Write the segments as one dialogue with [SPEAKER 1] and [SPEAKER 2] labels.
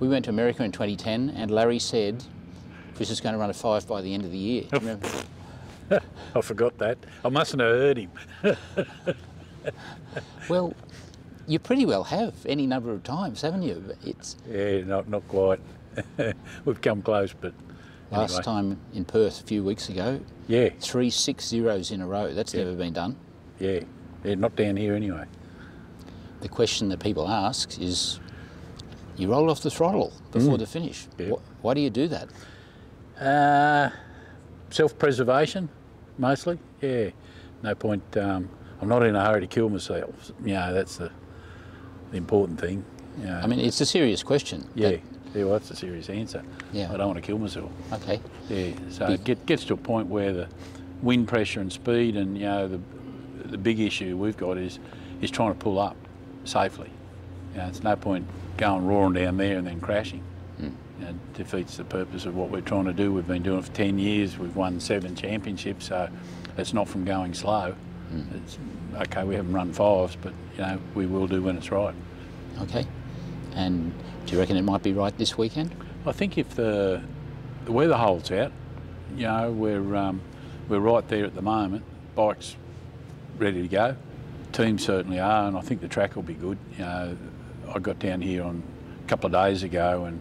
[SPEAKER 1] We went to America in 2010, and Larry said Chris is going to run a five by the end of the year. Do you remember?
[SPEAKER 2] I forgot that. I mustn't have heard him.
[SPEAKER 1] well, you pretty well have any number of times, haven't you? It's
[SPEAKER 2] Yeah, not not quite. We've come close, but
[SPEAKER 1] last
[SPEAKER 2] anyway.
[SPEAKER 1] time in Perth a few weeks ago,
[SPEAKER 2] Yeah,
[SPEAKER 1] three six zeros in a row. That's
[SPEAKER 2] Yeah.
[SPEAKER 1] never been done.
[SPEAKER 2] yeah, yeah. Not down here anyway.
[SPEAKER 1] The question that people ask is, you roll off the throttle before the finish.
[SPEAKER 2] Yeah.
[SPEAKER 1] Wh- Why do you do that?
[SPEAKER 2] Uh, self-preservation, mostly. Yeah, no point. Um, I'm not in a hurry to kill myself. You know, that's the, the important thing. You know.
[SPEAKER 1] I mean, it's a serious question.
[SPEAKER 2] yeah, yeah. Well, that's a serious answer.
[SPEAKER 1] Yeah.
[SPEAKER 2] I don't want to kill myself.
[SPEAKER 1] okay.
[SPEAKER 2] Yeah, so
[SPEAKER 1] Be-
[SPEAKER 2] it get, gets to a point where the wind pressure and speed, and you know, the the big issue we've got is is trying to pull up safely. You know, it's no point going roaring down there and then crashing.
[SPEAKER 1] Hmm.
[SPEAKER 2] You know, it defeats the purpose of what we're trying to do. We've been doing it for 10 years. We've won seven championships, so it's not from going slow.
[SPEAKER 1] Hmm.
[SPEAKER 2] It's, okay, we haven't run fives, but you know, we will do when it's right.
[SPEAKER 1] Okay. And do you reckon it might be right this weekend?
[SPEAKER 2] I think if the, the weather holds out, you know, we're um, we're right there at the moment. Bikes ready to go. Teams certainly are, and I think the track will be good. You know, I got down here on a couple of days ago and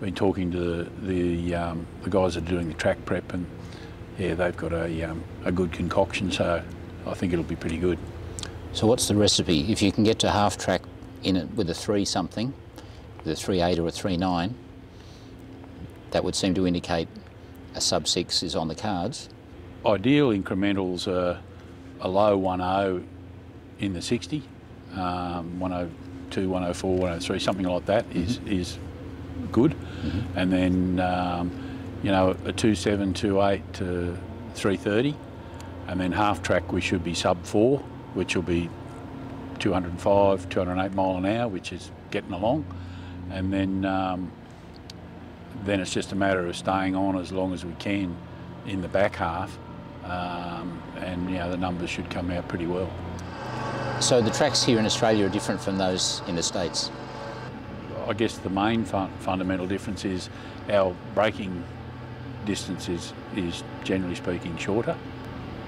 [SPEAKER 2] been talking to the the, um, the guys that are doing the track prep, and yeah, they've got a um, a good concoction. So I think it'll be pretty good.
[SPEAKER 1] So what's the recipe? If you can get to half track in it with a three something, with a three eight or a three nine, that would seem to indicate a sub six is on the cards.
[SPEAKER 2] ideal incrementals are a low 10 in the 60, um, 102, 104, 103, something like that is is good. And then, um, you know, a 27, 28 to 330. And then half track, we should be sub 4, which will be 205, 208 mile an hour, which is getting along. And then, um, then it's just a matter of staying on as long as we can in the back half, um, and you know the numbers should come out pretty well.
[SPEAKER 1] So the tracks here in Australia are different from those in the States.
[SPEAKER 2] I guess the main fun- fundamental difference is our braking distance is, is generally speaking shorter.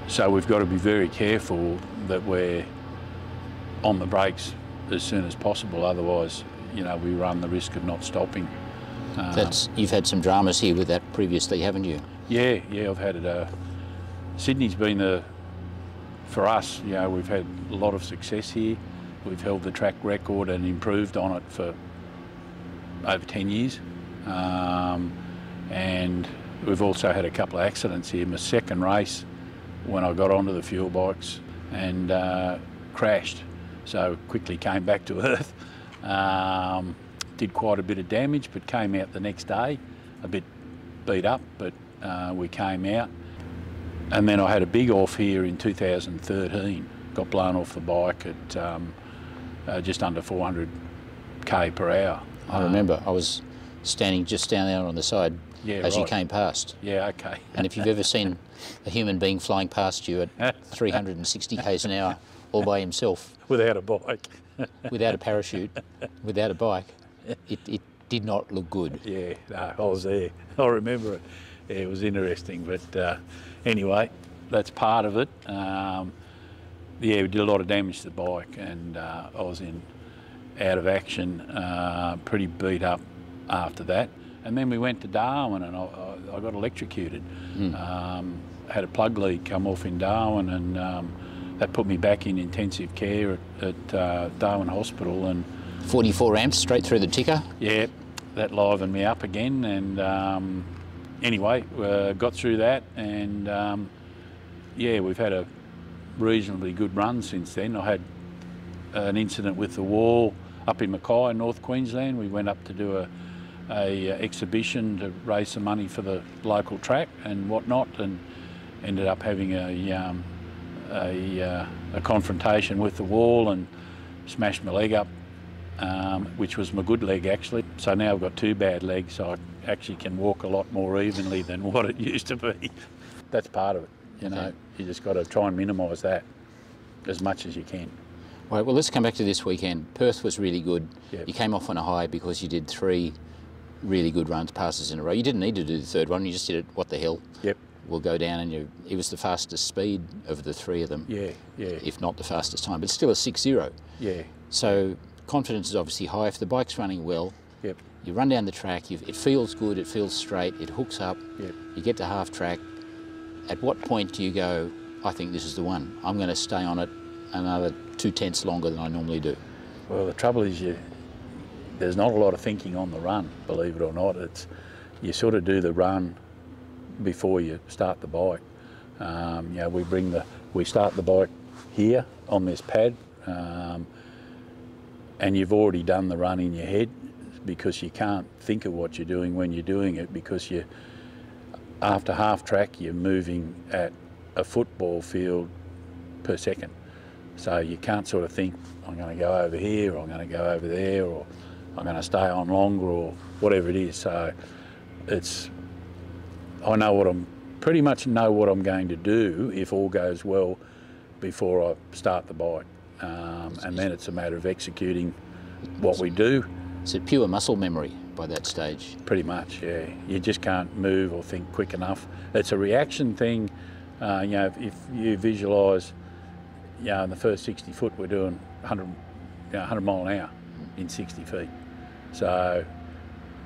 [SPEAKER 2] So we've got to be very careful that we're on the brakes as soon as possible. Otherwise, you know, we run the risk of not stopping. Um,
[SPEAKER 1] That's you've had some dramas here with that previously, haven't you?
[SPEAKER 2] Yeah, yeah, I've had it. Uh, Sydney's been the, for us, you know, we've had a lot of success here. We've held the track record and improved on it for over 10 years. Um, and we've also had a couple of accidents here. My second race, when I got onto the fuel bikes and uh, crashed, so quickly came back to earth. Um, did quite a bit of damage, but came out the next day, a bit beat up, but uh, we came out. And then I had a big off here in 2013. Got blown off the bike at um, uh, just under 400 k per hour.
[SPEAKER 1] I remember I was standing just down there on the side
[SPEAKER 2] Yeah,
[SPEAKER 1] as you came past.
[SPEAKER 2] Yeah, okay.
[SPEAKER 1] And if you've ever seen a human being flying past you at 360 k's an hour all by himself
[SPEAKER 2] Without a bike.
[SPEAKER 1] without a parachute, without a bike, it, it did not look good.
[SPEAKER 2] Yeah, no, I was there. I remember it. Yeah, it was interesting. But uh, anyway, that's part of it. Um, yeah, we did a lot of damage to the bike, and uh, I was in out of action, uh, pretty beat up after that. And then we went to Darwin, and I, I, got electrocuted. Um, had a plug lead come off in Darwin, and um, that put me back in intensive care at, at uh, Darwin Hospital, and
[SPEAKER 1] 44 amps straight through the ticker.
[SPEAKER 2] yeah, that livened me up again. And um, anyway, uh, got through that, and um, yeah, we've had a reasonably good run since then. I had an incident with the wall up in Mackay, North Queensland. We went up to do a, a uh, exhibition to raise some money for the local track and whatnot, and ended up having a um, a, uh, a confrontation with the wall and smashed my leg up um, which was my good leg actually. So now I've got two bad legs, so I actually can walk a lot more evenly than what it used to be. That's part of it, you know.
[SPEAKER 1] Okay.
[SPEAKER 2] You just got to try and minimise that as much as you can.
[SPEAKER 1] All right, well, let's come back to this weekend. Perth was really good.
[SPEAKER 2] Yep.
[SPEAKER 1] You came off on a high because you did three really good runs, passes in a row. You didn't need to do the third one. You just did it, what the hell,
[SPEAKER 2] Yep.
[SPEAKER 1] we'll go down and you, it was the fastest speed of the three of them,
[SPEAKER 2] Yeah. Yeah.
[SPEAKER 1] if not the fastest time, but still a 6-0.
[SPEAKER 2] Yeah.
[SPEAKER 1] So confidence is obviously high. If the bike's running well,
[SPEAKER 2] Yep.
[SPEAKER 1] You run down the track, you it feels good, it feels straight, it hooks up,
[SPEAKER 2] Yep.
[SPEAKER 1] you get to half track. At what point do you go, I think this is the one, I'm going to stay on it another two tenths longer than I normally do?
[SPEAKER 2] Well, the trouble is you. There's not a lot of thinking on the run, believe it or not. It's you sort of do the run before you start the bike. Um, you know, we bring the we start the bike here on this pad, um, and you've already done the run in your head because you can't think of what you're doing when you're doing it because you after half track you're moving at a football field per second. So you can't sort of think, I'm going to go over here, or I'm going to go over there, or I'm going to stay on longer, or whatever it is. So it's, I know what I'm, pretty much know what I'm going to do if all goes well before I start the bike. Um, and then it's a matter of executing what we do,
[SPEAKER 1] It pure muscle memory by that stage?
[SPEAKER 2] pretty much, yeah. You just can't move or think quick enough. It's a reaction thing. Uh, you know, if, if you visualise, you know, in the first 60 foot, we're doing 100, you know, 100 mile an hour in 60 feet. So,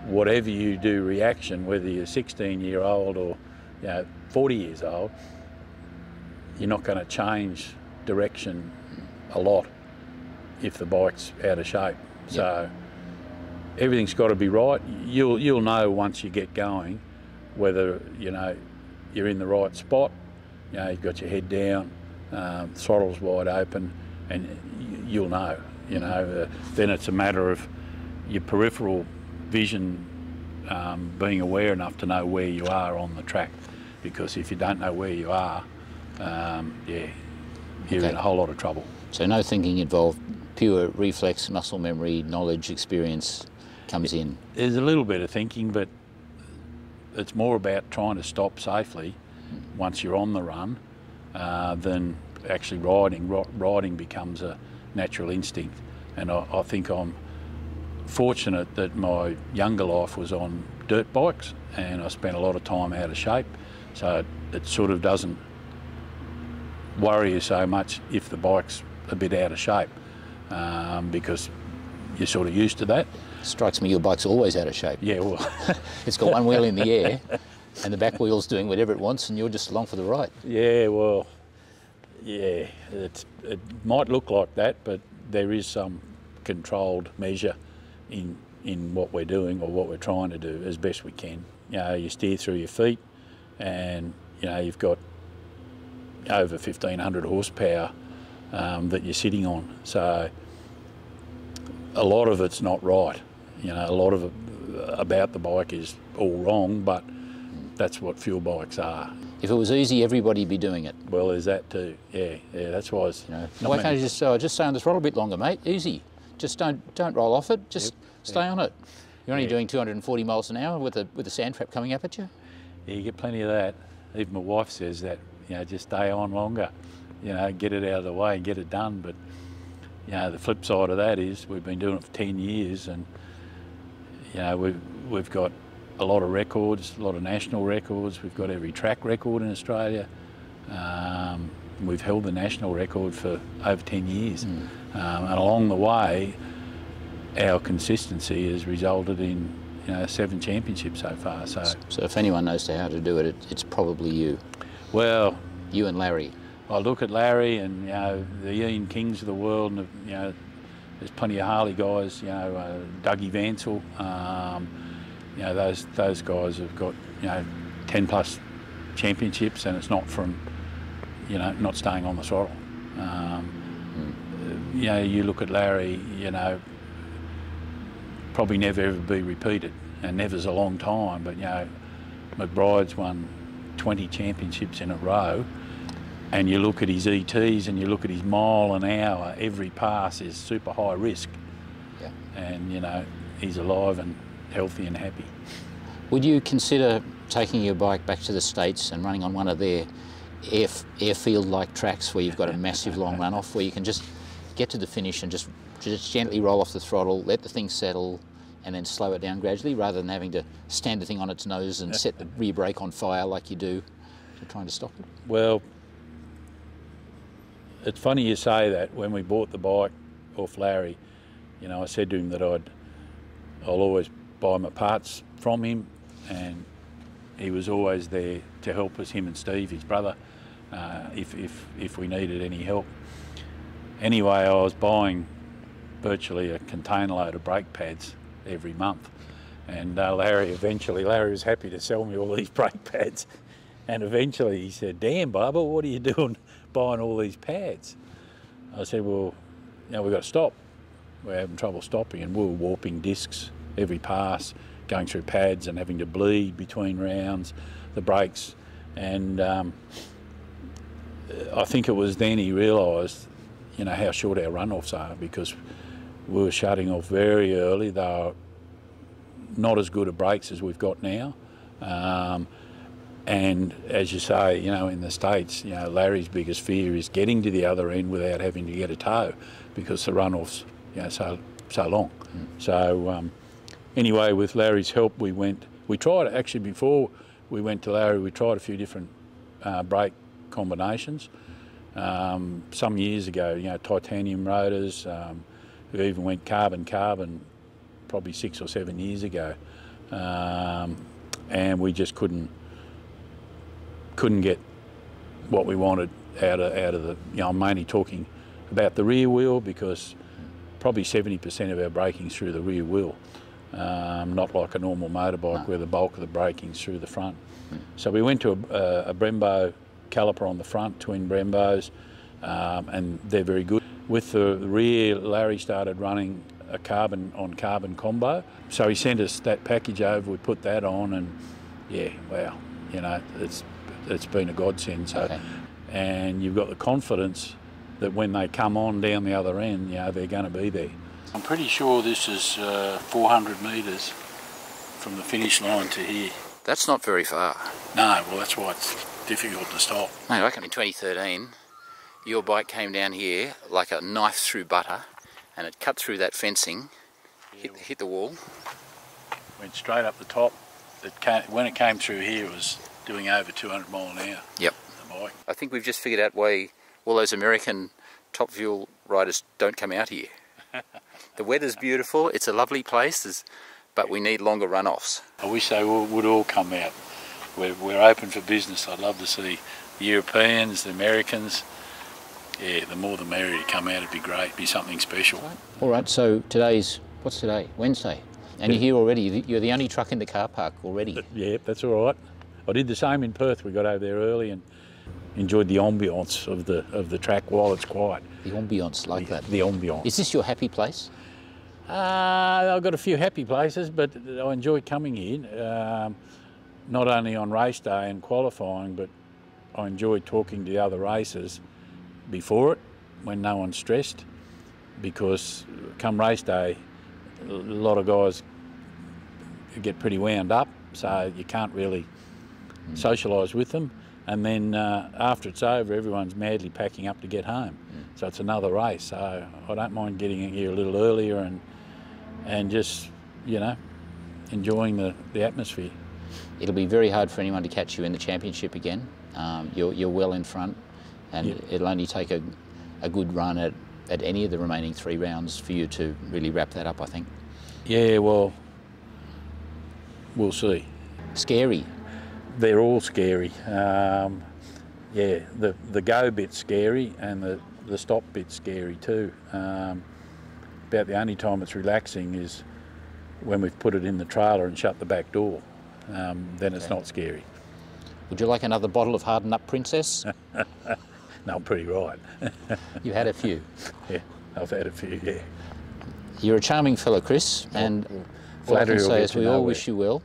[SPEAKER 2] whatever you do reaction, whether you're 16 year old or, you know, 40 years old, you're not going to change direction a lot if the bike's out of shape. So, everything's got to be right. You'll you'll know once you get going whether you know you're in the right spot. You know you've got your head down, um, throttle's wide open, and you'll know. You know uh, then it's a matter of your peripheral vision um, being aware enough to know where you are on the track, because if you don't know where you are, um, yeah, you're
[SPEAKER 1] Okay.
[SPEAKER 2] in a whole lot of trouble.
[SPEAKER 1] So no thinking involved, pure reflex, muscle memory, knowledge, experience comes in.
[SPEAKER 2] There's a little bit of thinking, but it's more about trying to stop safely once you're on the run uh, than actually riding. Ri- Riding becomes a natural instinct, and I, I think I'm fortunate that my younger life was on dirt bikes, and I spent a lot of time out of shape, so it, it sort of doesn't worry you so much if the bike's a bit out of shape um, because you're sort of used to that.
[SPEAKER 1] Strikes me your bike's always out of shape.
[SPEAKER 2] Yeah, well.
[SPEAKER 1] It's got one wheel in the air and the back wheel's doing whatever it wants and you're just along for the ride.
[SPEAKER 2] Yeah, well, yeah, it's, it might look like that, but there is some controlled measure in in what we're doing or what we're trying to do as best we can. You know, you steer through your feet, and you know you've got over 1500 horsepower um, that you're sitting on. So a lot of it's not right. You know, a lot of it about the bike is all wrong, but that's what fuel bikes are.
[SPEAKER 1] If it was easy, everybody'd be doing it.
[SPEAKER 2] Well, there's that too. Yeah, yeah. That's why it's
[SPEAKER 1] You know, why
[SPEAKER 2] many-
[SPEAKER 1] can't you just uh, just stay on the throttle a bit longer, mate? Easy. Just don't don't roll off it. Just stay on it. You're only
[SPEAKER 2] Yeah.
[SPEAKER 1] doing 240 miles an hour with a with a sand trap coming up at you.
[SPEAKER 2] Yeah, you get plenty of that. Even my wife says that. You know, just stay on longer. You know, get it out of the way and get it done. But you know, the flip side of that is we've been doing it for 10 years, and you know we've we've got a lot of records, a lot of national records. We've got every track record in Australia. Um, we've held the national record for over 10 years, um, and along the way, our consistency has resulted in you know seven championships so far. So,
[SPEAKER 1] So if anyone knows how to do it, it it's probably you,
[SPEAKER 2] well,
[SPEAKER 1] you and Larry.
[SPEAKER 2] I look at Larry and you know the Ian Kings of the world, and you know there's plenty of Harley guys. You know uh, Dougie Vancil. Um, you know those those guys have got you know 10 plus championships, and it's not from you know not staying on the throttle. Um, You know you look at Larry. You know probably never ever be repeated, and never's a long time. But you know McBride's won 20 championships in a row and you look at his ETs and you look at his mile an hour, every pass is super high risk.
[SPEAKER 1] Yeah.
[SPEAKER 2] And, you know, he's alive and healthy and happy.
[SPEAKER 1] Would you consider taking your bike back to the States and running on one of their air, airfield-like tracks where you've got a massive long runoff where you can just get to the finish and just just gently roll off the throttle, let the thing settle, and then slow it down gradually, rather than having to stand the thing on its nose and set the rear brake on fire like you do to trying to stop it?
[SPEAKER 2] Well, it's funny you say that. When we bought the bike off Larry, you know, I said to him that I'd I'll always buy my parts from him, and he was always there to help us. Him and Steve, his brother, uh, if if if we needed any help. Anyway, I was buying virtually a container load of brake pads every month, and uh, Larry eventually Larry was happy to sell me all these brake pads, and eventually he said, "Damn, Bubba, what are you doing buying all these pads?" I said, "Well, know, we've got to stop. We're having trouble stopping, and we were warping discs every pass, going through pads and having to bleed between rounds, the brakes, and." Um, I think it was then he realised, you know, how short our runoffs are because we were shutting off very early. They were not as good a brakes as we've got now. Um, and as you say, you know, in the States, you know, Larry's biggest fear is getting to the other end without having to get a tow because the runoffs, you know, so, so long. Mm. So um, anyway, with Larry's help, we went, we tried, actually before we went to Larry, we tried a few different uh, brake combinations. Um, some years ago, you know, titanium rotors, um, we even went carbon carbon probably six or seven years ago. Um, and we just couldn't couldn't get what we wanted out of out of the you know I'm mainly talking about the rear wheel because probably 70% of our braking's through the rear wheel um, not like a normal motorbike no. where the bulk of the braking's through the front mm. so we went to a, a, a Brembo caliper on the front, twin Brembos, um, and they're very good. With the rear, Larry started running a carbon on carbon combo. So he sent us that package over, we put that on, and yeah, wow, you know, it's it's been a godsend. So, okay. and you've got the confidence that when they come on down the other end, you know, they're going to be there. I'm pretty sure this is uh, 400 metres from the finish line to here.
[SPEAKER 1] That's not very far.
[SPEAKER 2] No, well, that's why it's difficult to stop.
[SPEAKER 1] I reckon in 2013, your bike came down here like a knife through butter and it cut through that fencing, yeah. hit, hit the wall.
[SPEAKER 2] Went straight up the top. It came, when it came through here, it was doing over 200 mile an hour.
[SPEAKER 1] Yep. I think we've just figured out why all those American top fuel riders don't come out here. the weather's beautiful, it's a lovely place, but we need longer runoffs.
[SPEAKER 2] I wish they would all come out we're, we're open for business. I'd love to see the Europeans, the Americans. Yeah, the more the merrier to come out, it'd be great, it'd be something special.
[SPEAKER 1] All right, so today's, what's today? Wednesday. And yeah. you're here already. You're the only truck in the car park already.
[SPEAKER 2] Yeah, that's all right. I did the same in Perth. We got over there early and enjoyed the ambience of the of the track while it's quiet.
[SPEAKER 1] The ambience, like
[SPEAKER 2] the,
[SPEAKER 1] that.
[SPEAKER 2] The ambience.
[SPEAKER 1] Is this your happy place?
[SPEAKER 2] Uh, I've got a few happy places, but I enjoy coming here. Um, not only on race day and qualifying, but I enjoy talking to the other racers before it when no one's stressed because come race day, a lot of guys get pretty wound up, so you can't really mm. socialise with them. And then uh, after it's over, everyone's madly packing up to get home. Mm. So it's another race. So I don't mind getting here a little earlier and and just you know enjoying the, the atmosphere
[SPEAKER 1] it'll be very hard for anyone to catch you in the championship again. Um, you're, you're well in front, and yep. it'll only take a, a good run at, at any of the remaining three rounds for you to really wrap that up, I think.
[SPEAKER 2] Yeah, well, we'll see.
[SPEAKER 1] Scary.
[SPEAKER 2] They're all scary. Um, yeah, the, the go bit's scary and the, the stop bit's scary too. Um, about the only time it's relaxing is when we've put it in the trailer and shut the back door um, then it's not scary.
[SPEAKER 1] Would you like another bottle of Harden Up Princess?
[SPEAKER 2] no, I'm pretty right.
[SPEAKER 1] You've had a few?
[SPEAKER 2] Yeah, I've had a few, yeah.
[SPEAKER 1] You're a charming fellow, Chris, and all I can say is we all wish you well.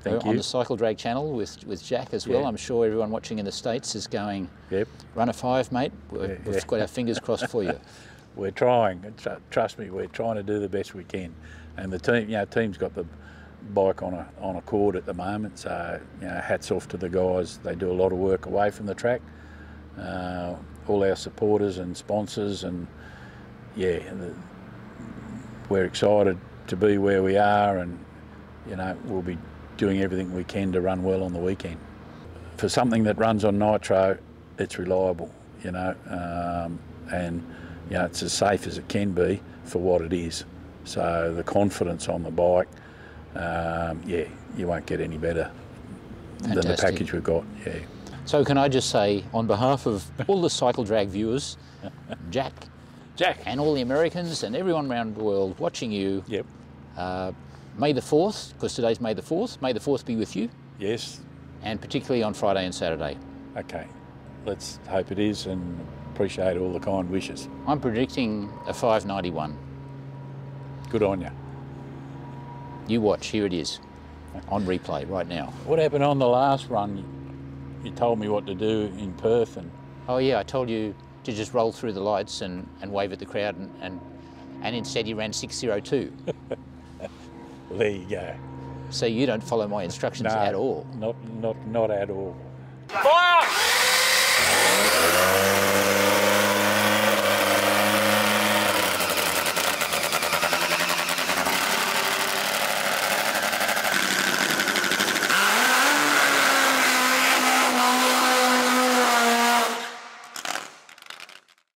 [SPEAKER 2] Thank you.
[SPEAKER 1] On the Cycle Drag channel with, with Jack as well. Yeah. I'm sure everyone watching in the States is going,
[SPEAKER 2] yep.
[SPEAKER 1] run a five, mate. we have yeah. got our fingers crossed for you.
[SPEAKER 2] We're trying, trust me, we're trying to do the best we can. And the team, you know, team's got the bike on a on a cord at the moment. So you know, hats off to the guys. They do a lot of work away from the track. Uh, all our supporters and sponsors and yeah, the, we're excited to be where we are, and you know we'll be doing everything we can to run well on the weekend. For something that runs on nitro, it's reliable, you know, um, and you know it's as safe as it can be for what it is. So the confidence on the bike, um, yeah, you won't get any better than the package we've got. Yeah.
[SPEAKER 1] So can I just say, on behalf of all the Cycle Drag viewers, Jack,
[SPEAKER 2] Jack.
[SPEAKER 1] and all the Americans and everyone around the world watching you,
[SPEAKER 2] Yep.
[SPEAKER 1] uh, May the 4th, because today's May the 4th, May the 4th be with you,
[SPEAKER 2] Yes.
[SPEAKER 1] and particularly on Friday and Saturday.
[SPEAKER 2] Okay. Let's hope it is, and appreciate all the kind wishes.
[SPEAKER 1] I'm predicting a 591.
[SPEAKER 2] Good on you.
[SPEAKER 1] You watch, here it is, on replay right now.
[SPEAKER 2] What happened on the last run? You, told me what to do in Perth, and
[SPEAKER 1] Oh yeah, I told you to just roll through the lights and, and wave at the crowd, and, and, and instead you ran 602.
[SPEAKER 2] there you go.
[SPEAKER 1] So you don't follow my instructions
[SPEAKER 2] no,
[SPEAKER 1] at all?
[SPEAKER 2] Not, not, not at all.
[SPEAKER 3] Fire!